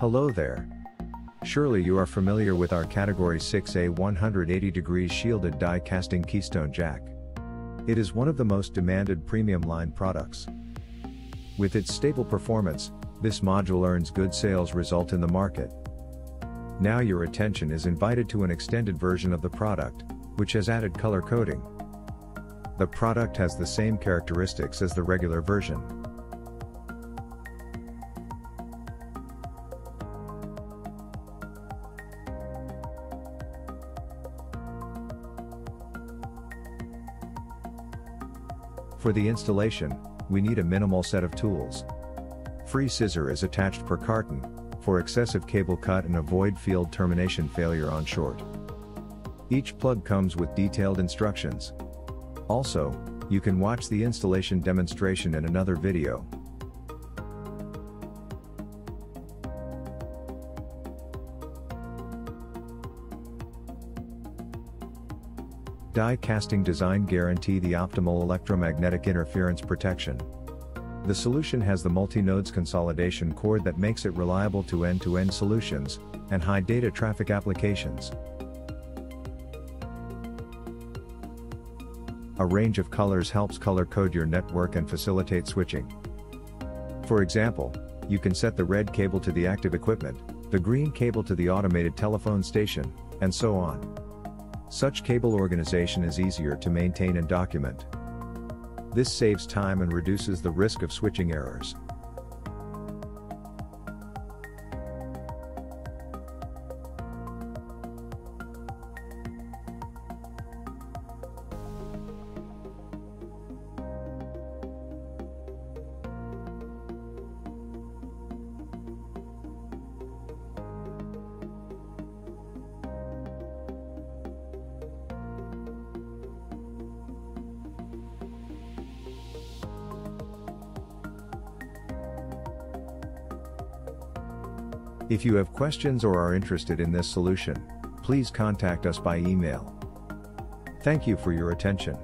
Hello there. Surely you are familiar with our Category 6A 180 degrees shielded die casting keystone jack. It is one of the most demanded premium line products. With its stable performance, this module earns good sales result in the market. Now your attention is invited to an extended version of the product, which has added color coding. The product has the same characteristics as the regular version. For the installation, we need a minimal set of tools. Free scissor is attached per carton, for excessive cable cut and avoid field termination failure on short. Each plug comes with detailed instructions. Also, you can watch the installation demonstration in another video. Die casting design guarantee the optimal electromagnetic interference protection. The solution has the multi-nodes consolidation cord that makes it reliable to end-to-end -end solutions, and high data traffic applications. A range of colors helps color code your network and facilitate switching. For example, you can set the red cable to the active equipment, the green cable to the automated telephone station, and so on. Such cable organization is easier to maintain and document. This saves time and reduces the risk of switching errors. If you have questions or are interested in this solution, please contact us by email. Thank you for your attention.